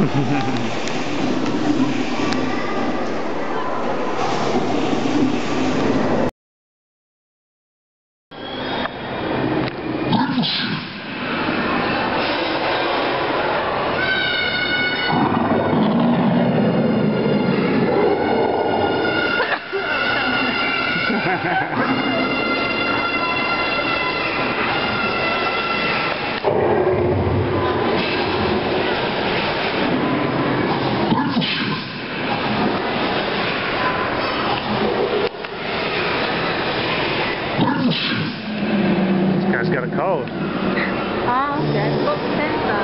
Ha ha ha. This guy's got a cold. Oh, okay.